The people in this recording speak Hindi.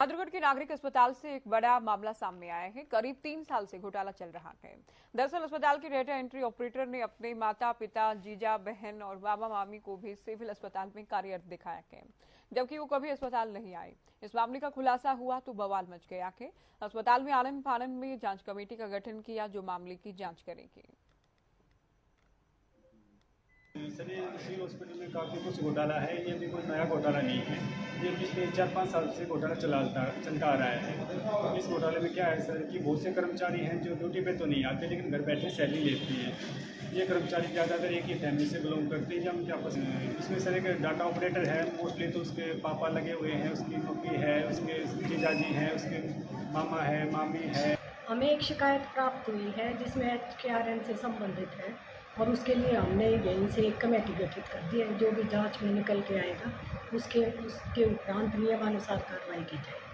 बहादुरगढ़ के नागरिक अस्पताल से एक बड़ा मामला सामने आया है। करीब तीन साल से घोटाला चल रहा है। दरअसल अस्पताल के डेटा एंट्री ऑपरेटर ने अपने माता पिता जीजा बहन और बाबा मामी को भी सिविल अस्पताल में कार्यरत दिखाया है, जबकि वो कभी अस्पताल नहीं आए। इस मामले का खुलासा हुआ तो बवाल मच गया के अस्पताल में आनंद फानंद में जाँच कमेटी का गठन किया जो मामले की जाँच करेगी। सिविल हॉस्पिटल में काफ़ी कुछ घोटाला है, ये भी कोई नया घोटाला नहीं है। ये पिछले चार पाँच साल से घोटाला चलाता, चलता आ रहा है। इस घोटाले में क्या है सर कि बहुत से कर्मचारी हैं जो ड्यूटी पे तो नहीं आते, लेकिन घर बैठे सैलरी लेती हैं। ये कर्मचारी ज़्यादातर एक ही फैमिली से बिलोंग करते हैं या उनके आपस में इसमें सर एक डाटा ऑपरेटर है, मोस्टली तो उसके पापा लगे हुए हैं, उसकी मम्मी है, उसके जीजाजी हैं, उसके मामा है, मामी है। हमें एक शिकायत प्राप्त हुई है, जिसमें एच के आर से संबंधित है। और उसके लिए हमने यहीं से एक कमेटी गठित कर दी है, जो भी जाँच में निकल के आएगा, उसके उसके उपरांत नियमानुसार कार्रवाई की जाएगी।